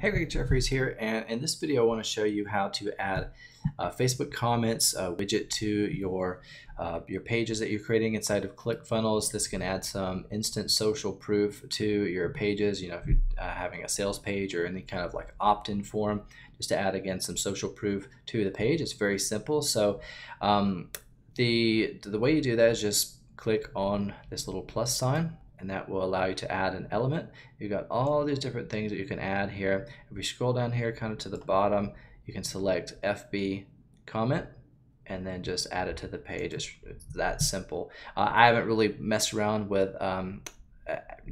Hey, Greg Jeffries here, and in this video, I want to show you how to add uh, Facebook comments uh, widget to your uh, your pages that you're creating inside of ClickFunnels. This can add some instant social proof to your pages. You know, if you're uh, having a sales page or any kind of like opt-in form, just to add again some social proof to the page. It's very simple. So um, the the way you do that is just click on this little plus sign and that will allow you to add an element. You've got all these different things that you can add here. If we scroll down here kind of to the bottom, you can select FB comment and then just add it to the page. It's, that simple. Uh, I haven't really messed around with um,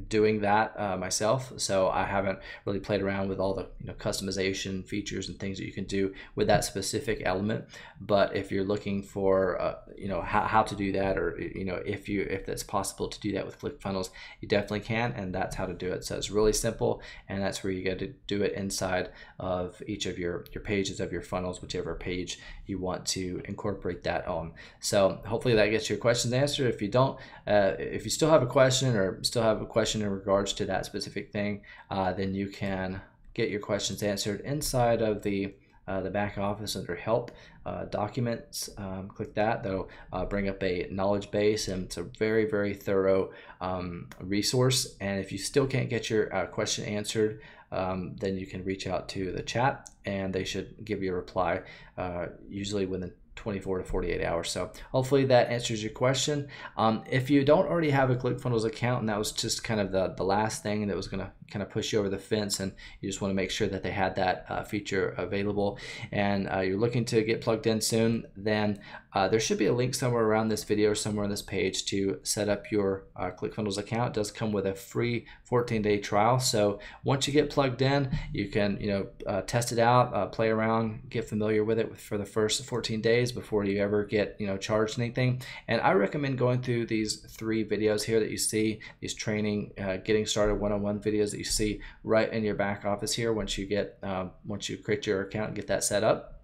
doing that uh, myself. So I haven't really played around with all the you know customization features and things that you can do with that specific element. But if you're looking for uh, you know how, how to do that or you know if you if it's possible to do that with ClickFunnels you definitely can and that's how to do it. So it's really simple and that's where you get to do it inside of each of your your pages of your funnels whichever page you want to incorporate that on. So hopefully that gets your questions answered. If you don't uh, if you still have a question or still have a question in regards to that specific thing, uh, then you can get your questions answered inside of the uh, the back office under help uh, documents. Um, click that. That'll uh, bring up a knowledge base and it's a very very thorough um, resource. And if you still can't get your uh, question answered um, then you can reach out to the chat and they should give you a reply uh, usually within 24 to 48 hours. So hopefully that answers your question. Um, if you don't already have a ClickFunnels account and that was just kind of the, the last thing that was going to kind of push you over the fence and you just want to make sure that they had that uh, feature available and uh, you're looking to get plugged in soon, then uh, there should be a link somewhere around this video or somewhere on this page to set up your uh, ClickFunnels account. It does come with a free 14-day trial. So once you get plugged in, you can you know uh, test it out, uh, play around, get familiar with it for the first 14 days before you ever get you know charged anything. And I recommend going through these three videos here that you see, these training, uh, getting started one-on-one videos that you see right in your back office here once you get um, once you create your account and get that set up.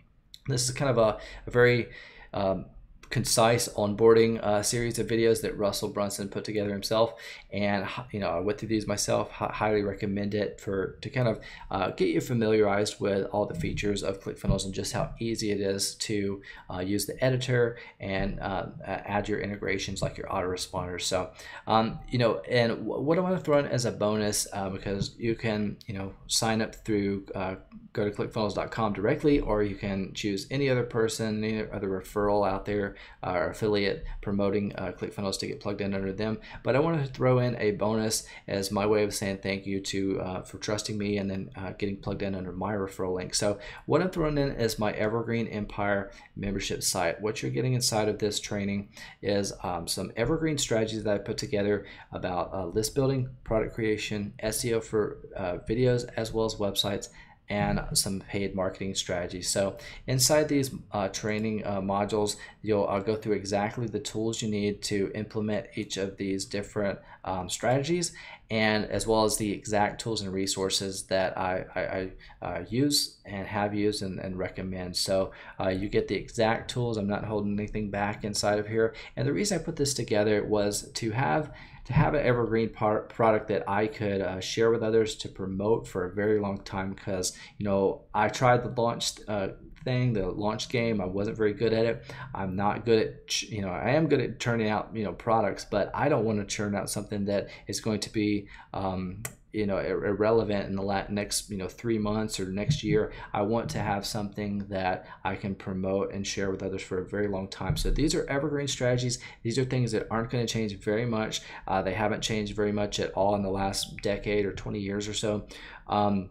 This is kind of a, a very um, concise onboarding uh, series of videos that Russell Brunson put together himself. And you know, I went through these myself. highly recommend it for to kind of uh, get you familiarized with all the features of ClickFunnels and just how easy it is to uh, use the editor and uh, add your integrations like your autoresponders. So, um, you know, and what I want to throw in as a bonus uh, because you can you know sign up through uh, go to clickfunnels.com directly, or you can choose any other person, any other referral out there our affiliate promoting uh, ClickFunnels to get plugged in under them. But I wanted to throw in a bonus as my way of saying thank you to uh, for trusting me and then uh, getting plugged in under my referral link. So what I'm throwing in is my Evergreen Empire membership site. What you're getting inside of this training is um, some evergreen strategies that I put together about uh, list building, product creation, SEO for uh, videos, as well as websites and some paid marketing strategies. So inside these uh, training uh, modules, you'll uh, go through exactly the tools you need to implement each of these different um, strategies and as well as the exact tools and resources that I, I, I uh, use and have used and, and recommend. So uh, you get the exact tools. I'm not holding anything back inside of here. And the reason I put this together was to have to have an evergreen product that I could uh, share with others to promote for a very long time because you know I tried the launch uh, thing, the launch game. I wasn't very good at it. I'm not good at you know I am good at turning out you know products, but I don't want to churn out something that is going to be um, you know irrelevant in the next you know three months or next year i want to have something that i can promote and share with others for a very long time so these are evergreen strategies these are things that aren't going to change very much uh, they haven't changed very much at all in the last decade or 20 years or so um,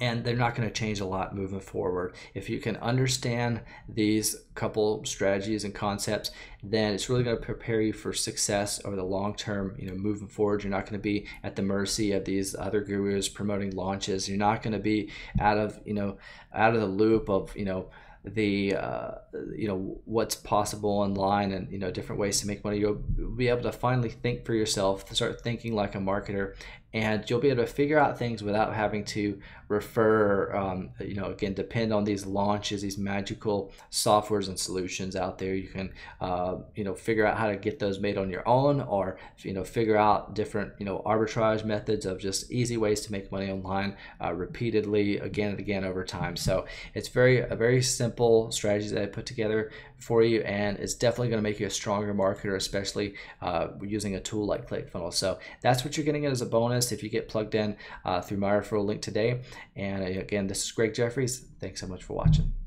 and they're not going to change a lot moving forward. If you can understand these couple strategies and concepts, then it's really going to prepare you for success over the long term. You know, moving forward, you're not going to be at the mercy of these other gurus promoting launches. You're not going to be out of you know out of the loop of you know the uh, you know what's possible online and you know different ways to make money you'll be able to finally think for yourself to start thinking like a marketer and you'll be able to figure out things without having to refer, um, you know, again, depend on these launches, these magical softwares and solutions out there. You can, uh, you know, figure out how to get those made on your own or, you know, figure out different, you know, arbitrage methods of just easy ways to make money online uh, repeatedly again and again over time. So it's very, a very simple strategy that I put together for you and it's definitely going to make you a stronger marketer, especially uh, using a tool like ClickFunnels. So that's what you're getting as a bonus if you get plugged in uh, through my referral link today. And uh, again, this is Greg Jeffries. Thanks so much for watching.